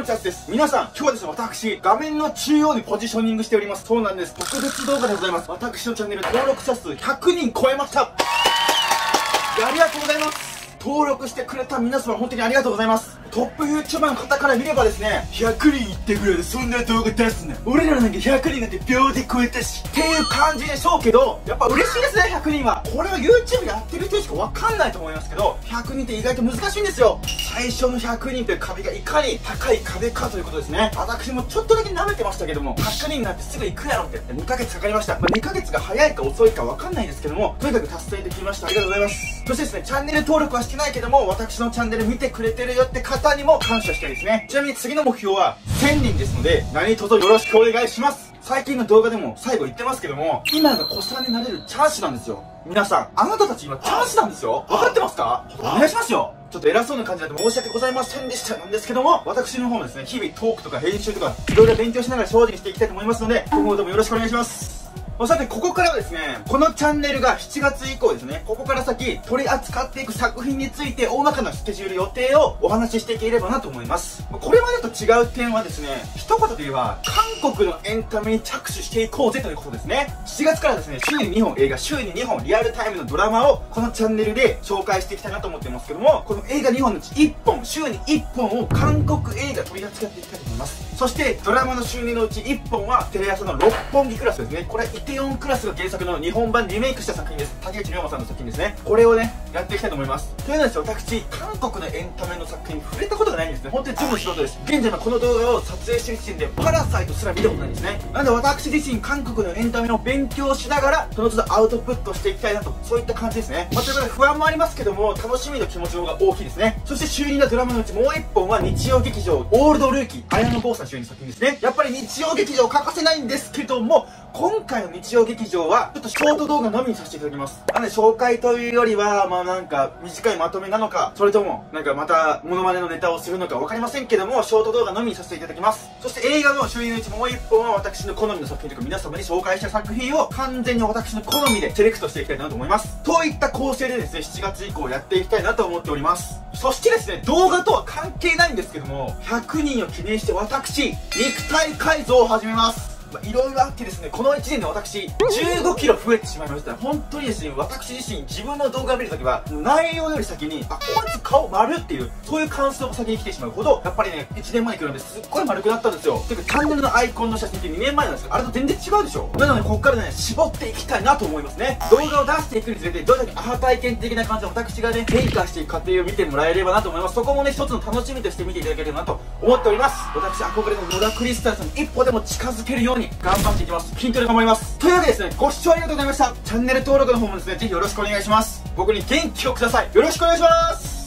もにチャスです。皆さん、今日はですね、私、画面の中央にポジショニングしております。そうなんです。特別動画でございます。私のチャンネル登録者数100人超えました。ありがとうございます。登録してくれた皆様本当にありがとうございますトップ YouTuber の方から見ればですね100人いってぐらいでそんな動画出すね俺らなんか100人なんて秒で超えたしっていう感じでしょうけどやっぱ嬉しいですね100人はこれは YouTube やってる人しかわかんないと思いますけど100人って意外と難しいんですよ最初の100人という壁がいかに高い壁かということですね。私もちょっとだけ舐めてましたけども100人になってすぐ行くやろって2ヶ月かかりました、まあ、2ヶ月が早いか遅いかわかんないですけどもとにかく達成できました。ありがとうございます。そしてですねチャンネル登録はしてないけども私のチャンネル見てくれてるよって方にも感謝したいですね。ちなみに次の目標は1000人ですので何卒よろしくお願いします。最近の動画でも最後言ってますけども今が子さんになれるチャンスなんですよ。皆さんあなたたち今チャンスなんですよ。分かってますか？お願いしますよ。ちょっと偉そうな感じで申し訳ございませんでしたなんですけども、私の方もですね、日々トークとか編集とか、いろいろ勉強しながら精進していきたいと思いますので、今後ともよろしくお願いします。さて、ここからはですね、このチャンネルが7月以降ですね、ここから先、取り扱っていく作品について、大まかなスケジュール予定をお話ししていければなと思います。これまでと違う点はですね、一言で言えば、韓国のエンタメに着手していこうぜということですね。7月からですね、週に2本映画、週に2本リアルタイムのドラマを、このチャンネルで紹介していきたいなと思ってますけども、この映画2本のうち1本、週に1本を韓国映画取り扱っていきたいと思います。そして、ドラマの週2のうち1本は、テレ朝の六本木クラスですね。これ、イテオンクラスが原作の日本版リメイクした作品です。竹内涼真さんの作品ですね。これをねやっていきたいと思います。というのはです私韓国のエンタメの作品に触れたことがないんですね。本当に全部素人です。現在はこの動画を撮影してる時点でパラサイトすら見たことないんですね。なんで私自身韓国のエンタメの勉強をしながらその都度アウトプットしていきたいなとそういった感じですね、まあ、ということで不安もありますけども楽しみの気持ちの方が大きいですね。そして週2のドラマのうちもう1本は日曜劇場オールドルーキー綾野剛さん主演の作品ですね。やっぱり日曜劇場欠かせないんですけども今回の日曜劇場はちょっとショート動画のみにさせていただきます。なので紹介というよりはまあなんか短いまとめなのかそれともなんかまたモノマネのネタをするのか分かりませんけどもショート動画のみにさせていただきます。そして映画の収入のうちもう1本は私の好みの作品とか皆様に紹介した作品を完全に私の好みでセレクトしていきたいなと思います。といった構成でですね7月以降やっていきたいなと思っております。そしてですね動画とは関係ないんですけども100人を記念して私肉体改造を始めます。まあ、いろいろあってですね、この1年で私、15キロ増えてしまいました。本当にですね、私自身、自分の動画を見るときは、内容より先に、あ、こいつ顔丸っていう、そういう感想が先に来てしまうほど、やっぱりね、1年前に比べてすっごい丸くなったんですよ。てか、チャンネルのアイコンの写真って2年前なんですけど、あれと全然違うでしょなので、ここからね、絞っていきたいなと思いますね。動画を出していくにつれて、どれだけアハ体験的な感じで私がね、変化していく過程を見てもらえればなと思います。そこもね、一つの楽しみとして見ていただければなと思っております。私、憧れの野田クリスタルさんに一歩でも近づけるようにに頑張っていきます。ます筋トレ頑張ります。というわけでですねご視聴ありがとうございました。チャンネル登録の方もですねぜひよろしくお願いします。僕に元気をください。よろしくお願いします。